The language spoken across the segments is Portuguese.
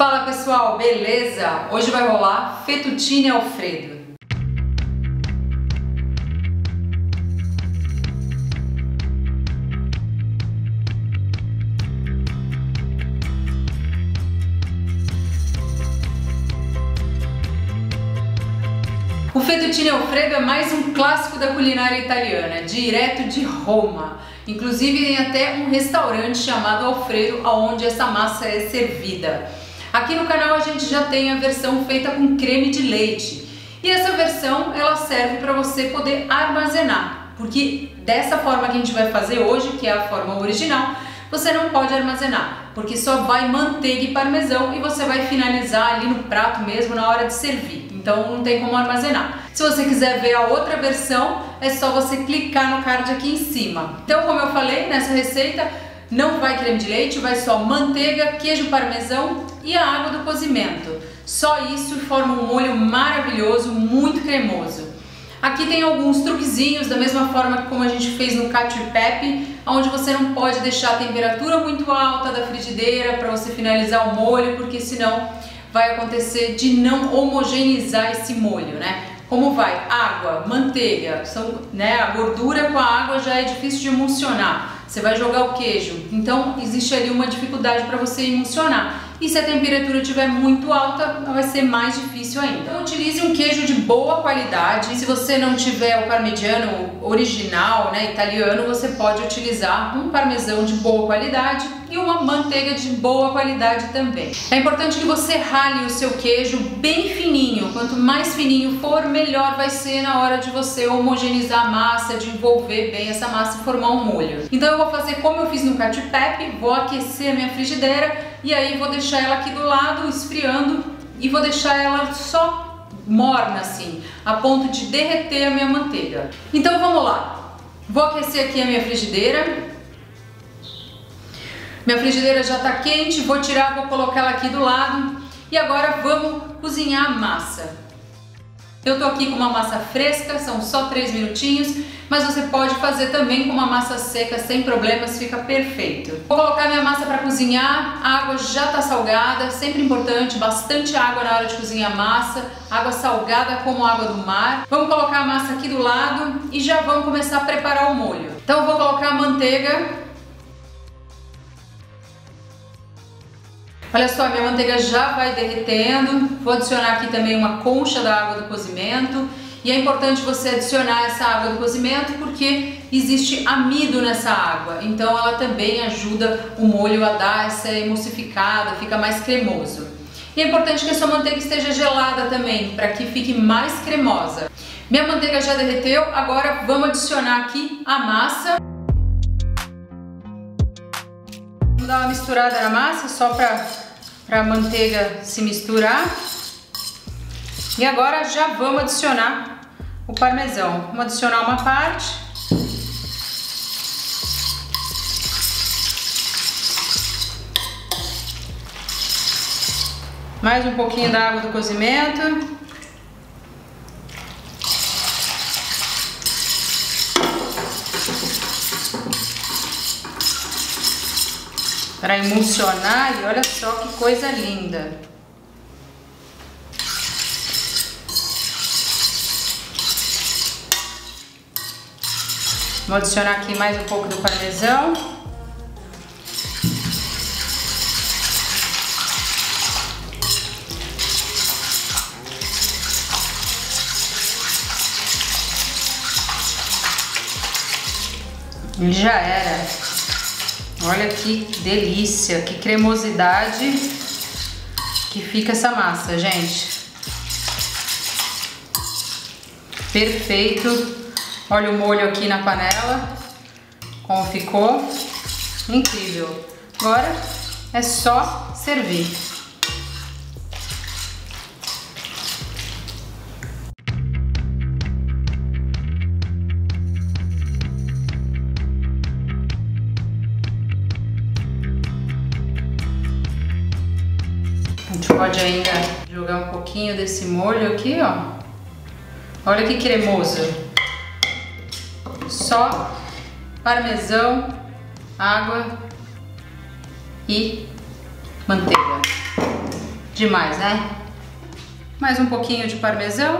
Fala pessoal, beleza? Hoje vai rolar fettuccine alfredo. O fettuccine alfredo é mais um clássico da culinária italiana, direto de Roma. Inclusive tem até um restaurante chamado Alfredo, onde essa massa é servida. Aqui no canal a gente já tem a versão feita com creme de leite. E essa versão ela serve para você poder armazenar, porque dessa forma que a gente vai fazer hoje, que é a forma original, você não pode armazenar, porque só vai manteiga e parmesão e você vai finalizar ali no prato mesmo na hora de servir então não tem como armazenar. Se você quiser ver a outra versão, é só você clicar no card aqui em cima. Então, como eu falei, nessa receita não vai creme de leite, vai só manteiga, queijo parmesão e a água do cozimento. Só isso forma um molho maravilhoso, muito cremoso. Aqui tem alguns truquezinhos, da mesma forma como a gente fez no cacio e pepe, onde você não pode deixar a temperatura muito alta da frigideira para você finalizar o molho, porque senão vai acontecer de não homogeneizar esse molho, né? Como vai? Água, manteiga, são, né? A gordura com a água já é difícil de emulsionar. Você vai jogar o queijo, então existe ali uma dificuldade para você emulsionar. E se a temperatura estiver muito alta, vai ser mais difícil ainda. Então utilize um queijo de boa qualidade. Se você não tiver o parmigiano original, né, italiano, você pode utilizar um parmesão de boa qualidade e uma manteiga de boa qualidade também. É importante que você rale o seu queijo bem fininho. Quanto mais fininho for, melhor vai ser na hora de você homogeneizar a massa, de envolver bem essa massa e formar um molho. Então eu vou fazer como eu fiz no cacio vou aquecer a minha frigideira e aí vou deixar ela aqui do lado esfriando e vou deixar ela só morna assim, a ponto de derreter a minha manteiga. Então vamos lá. Vou aquecer aqui a minha frigideira. Minha frigideira já está quente, vou tirar, vou colocar ela aqui do lado. E agora vamos cozinhar a massa. Eu tô aqui com uma massa fresca, são só 3 minutinhos, mas você pode fazer também com uma massa seca sem problemas, fica perfeito. Vou colocar minha massa para cozinhar, a água já tá salgada, sempre importante, bastante água na hora de cozinhar a massa, água salgada como água do mar. Vamos colocar a massa aqui do lado e já vamos começar a preparar o molho. Então vou colocar a manteiga Olha só, minha manteiga já vai derretendo. Vou adicionar aqui também uma concha da água do cozimento. E é importante você adicionar essa água do cozimento porque existe amido nessa água. Então ela também ajuda o molho a dar essa emulsificada, fica mais cremoso. E é importante que a sua manteiga esteja gelada também, para que fique mais cremosa. Minha manteiga já derreteu, agora vamos adicionar aqui a massa. Dar uma misturada na massa só para a manteiga se misturar. E agora já vamos adicionar o parmesão. Vamos adicionar uma parte. Mais um pouquinho da água do cozimento. Para emulsionar e olha só que coisa linda. Vou adicionar aqui mais um pouco do parmesão. E já era. Olha que delícia, que cremosidade que fica essa massa, gente. Perfeito. Olha o molho aqui na panela, como ficou. Incrível. Agora é só servir. Pode ainda jogar um pouquinho desse molho aqui, ó. Olha que cremoso. Só parmesão, água e manteiga. demais, né? Mais um pouquinho de parmesão,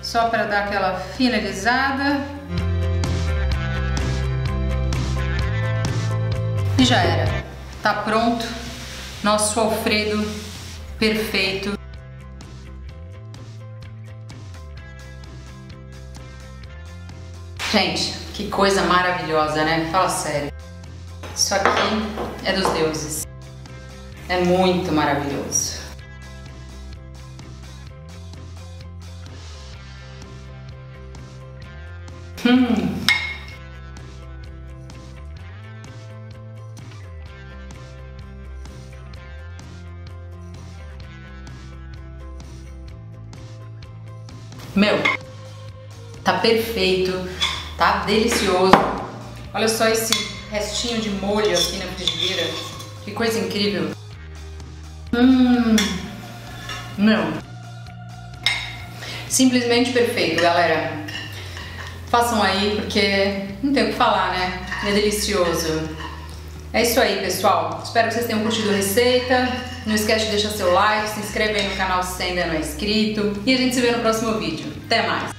só para dar aquela finalizada. E já era. Tá pronto nosso Alfredo perfeito. Gente, que coisa maravilhosa, né? Fala sério. Isso aqui é dos deuses. É muito maravilhoso. Hum. Meu, tá perfeito, tá delicioso. Olha só esse restinho de molho aqui na frigideira. Que coisa incrível. Hum, não. Simplesmente perfeito, galera. Façam aí, porque não tem o que falar, né? É delicioso. É isso aí, pessoal. Espero que vocês tenham curtido a receita. Não esquece de deixar seu like, se inscrever no canal se ainda não é inscrito. E a gente se vê no próximo vídeo. Até mais!